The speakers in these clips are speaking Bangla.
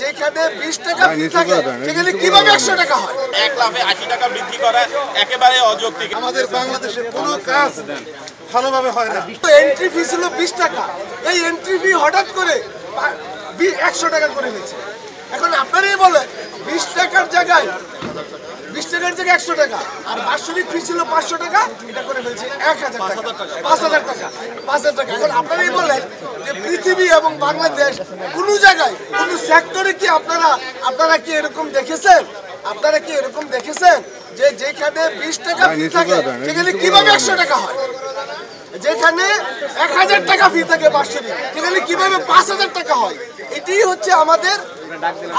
যেখানে বিশ টাকা ফি থাকে সেখানে কীভাবে একশো টাকা হয়? এক লাফে আশি টাকা বৃদ্ধি করা একেবারে অযৌক্তিক। আমাদের বাংলাদেশে কোনো কাজ ভালোভাবে হয় না। এন্ট্রি ফি ছিল বিশ টাকা। এই এন্ট্রি ফি হঠাৎ করে একশো টাকা করে দিয়েছে এখন আপনারাই বলেন বিশ টাকার জায়গায় বিশ টাকার জায়গায় একশো টাকা। আর বাৎসরিক ফি ছিল পাঁচশো টাকা এটা করে ফেলছে এক হাজার টাকা। পাঁচ হাজার টাকা। পাঁচ হাজার টাকা। এখন আপনারাই বলেন যে পৃথিবী এবং বাংলাদেশ কোনো জায়গায় কোনো সেক্টরে কি আপনারা আপনারা কি এরকম দেখেছেন? আপনারা কি এরকম দেখেছেন যে যেখানে বিশ টাকা ফি থাকে সেখানে কীভাবে একশো টাকা হয়? যেখানে এক হাজার টাকা ফি থাকে বার্ষিক। সেখানে কীভাবে পাঁচ হাজার টাকা হয়? এটি হচ্ছে আমাদের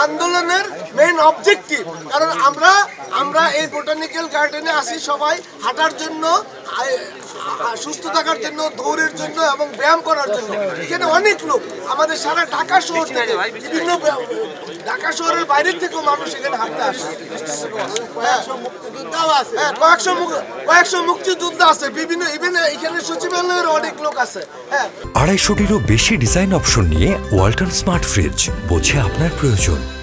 আন্দোলনের মেইন অবজেক্টিভ কারণ আমরা আমরা এই বোটানিক্যাল গার্ডেনে আসি সবাই হাঁটার জন্য সুস্থ থাকার জন্য দৌড়ের জন্য এবং ব্যায়াম করার জন্য। এখানে অনেক লোক। আমাদের সারা ঢাকা শহর থেকে বিভিন্ন ব্যায়াম- ঢাকা শহরের বাইরের থেকেও মানুষ এখানে হাঁটতে আসে। হ্যাঁ, কয়েকশো মুক- কয়েকশো মুক্তিযোদ্ধা আছে। বিভিন্ন ইভেন এখানে সচিবালয়ের অনেক লোক আছে। হ্যাঁ। আড়াইশোটিরও বেশি ডিজাইন অপশন নিয়ে ওয়ালটন স্মার্ট ফ্রিজ বোঝে আপনার প্রয়োজন।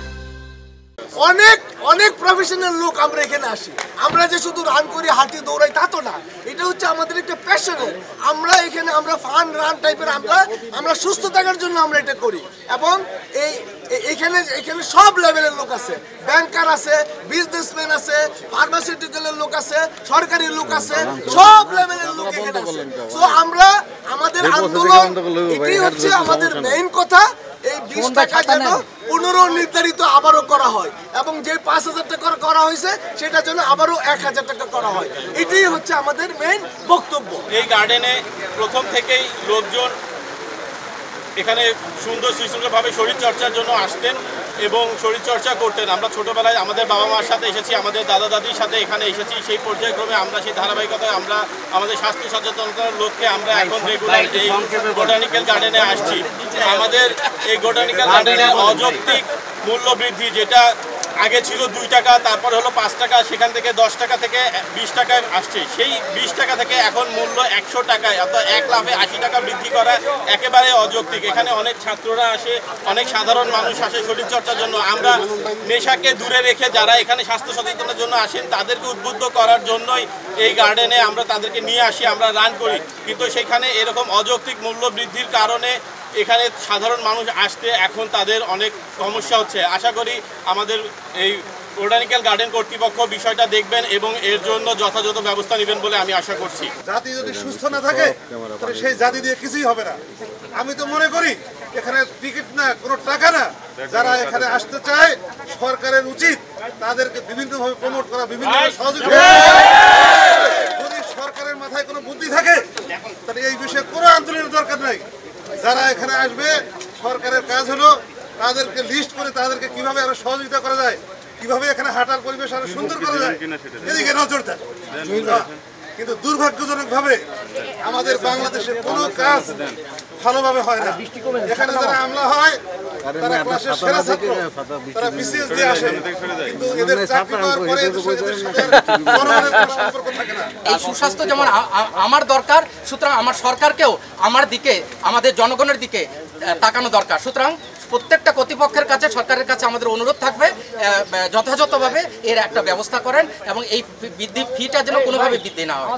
অনেক অনেক প্রফেশনাল লোক আমরা এখানে আসি। আমরা যে শুধু রান করি, হাঁটি, দৌড়াই, তা তো না। এটা হচ্ছে আমাদের একটা প্যাশনের আমরা এখানে, আমরা ফান রান টাইপের আমরা আমরা সুস্থ থাকার জন্য আমরা এটা করি। এবং এই এখানে এখানে সব লেভেলের লোক আছে। ব্যাংকার আছে বিজনেসম্যান আছে ফার্মাসিউটিক্যালের লোক আছে সরকারি লোক আছে সব লেভেলের লোক এখানে আছে। তো আমরা আমাদের আন্দোলন এটাই হচ্ছে আমাদের মেইন কথা। এই বিশ টাকা যেন পুনরো নির্ধারিত আবারও করা হয় এবং যে পাঁচ হাজার টাকা করা হয়েছে সেটা জন্য আবারও এক হাজার টাকা করা হয়। এটাই হচ্ছে আমাদের মেইন বক্তব্য। এই গার্ডেনে প্রথম থেকেই লোকজন এখানে সুন্দর সুশৃঙ্খলভাবে শরীরচর্চার জন্য আসতেন এবং শরীরচর্চা করতেন। আমরা ছোটোবেলায় আমাদের বাবা মার সাথে এসেছি আমাদের দাদা দাদির সাথে এখানে এসেছি। সেই পর্যায়ক্রমে আমরা সেই ধারাবাহিকতায় আমরা আমাদের স্বাস্থ্য সচেতনতার লক্ষ্যে আমরা এখন রেগুলার এই বোটানিক্যাল গার্ডেনে আসছি। আমাদের এই বোটানিক্যাল গার্ডেনের অযৌক্তিক মূল্য বৃদ্ধি যেটা আগে ছিল দুই টাকা, তারপর হলো পাঁচ টাকা, সেখান থেকে দশ টাকা থেকে বিশ টাকায় আসছে। সেই বিশ টাকা থেকে এখন মূল্য একশো টাকায়, অর্থাৎ এক লাফে আশি টাকা বৃদ্ধি করা একেবারে অযৌক্তিক। এখানে অনেক ছাত্ররা আসে, অনেক সাধারণ মানুষ আসে শরীরচর্চার জন্য। আমরা নেশাকে দূরে রেখে যারা এখানে স্বাস্থ্য সচেতনের জন্য আসেন, তাদেরকে উদ্বুদ্ধ করার জন্যই এই গার্ডেনে আমরা তাদেরকে নিয়ে আসি, আমরা রান করি। কিন্তু সেখানে এরকম অযৌক্তিক মূল্য বৃদ্ধির কারণে এখানে সাধারণ মানুষ আসতে এখন তাদের অনেক সমস্যা হচ্ছে। আশা করি আমাদের এই বোটানিক্যাল গার্ডেন কর্তৃপক্ষ বিষয়টা দেখবেন এবং এর জন্য যথাযথ ব্যবস্থা নেবেন বলে আমি আশা করছি। জাতি যদি সুস্থ না থাকে, তাহলে সেই জাতি দিয়ে কিছুই হবে না। আমি তো মনে করি, এখানে টিকিট না, কোনো টাকা না। যারা এখানে আসতে চায়, সরকারের উচিত তাদেরকে বিভিন্নভাবে প্রমোট করা, বিভিন্ন যদি সরকারের মাথায় কোনো বুদ্ধি থাকে, তাহলে এই বিষয়ে কোনো আন্দোলনের দরকার নাই। যারা এখানে আসবে সরকারের কাজ হলো তাদেরকে লিস্ট করে তাদেরকে কীভাবে আরও সহযোগিতা করা যায় কীভাবে এখানে হাঁটার পরিবেশ আরও সুন্দর করা যায়। এদিকে নজর দেয় কিন্তু দুর্ভাগ্যজনক ভাবে আমাদের বাংলাদেশে কোনো কাজ ভালোভাবে হয় না। এখানে যারা আমলা হয় তারা ক্লাসের সেরা ছাত্র। তারা বিসিএস দিয়ে আসে। কিন্তু এদের চাকরি পাওয়ার পরে এদের সাথে এদের সাথে আর জনগণের কোনো সম্পর্ক থাকে না। এই সুস্বাস্থ্য যেমন আমার দরকার সুতরাং আমার সরকারকেও আমার দিকে আমাদের জনগণের দিকে তাকানো দরকার। সুতরাং প্রত্যেকটা কর্তৃপক্ষের কাছে সরকারের কাছে আমাদের অনুরোধ থাকবে যথাযথভাবে এর একটা ব্যবস্থা করেন এবং এই বৃদ্ধি ফিটা যেন কোনোভাবে বৃদ্ধি না হয়।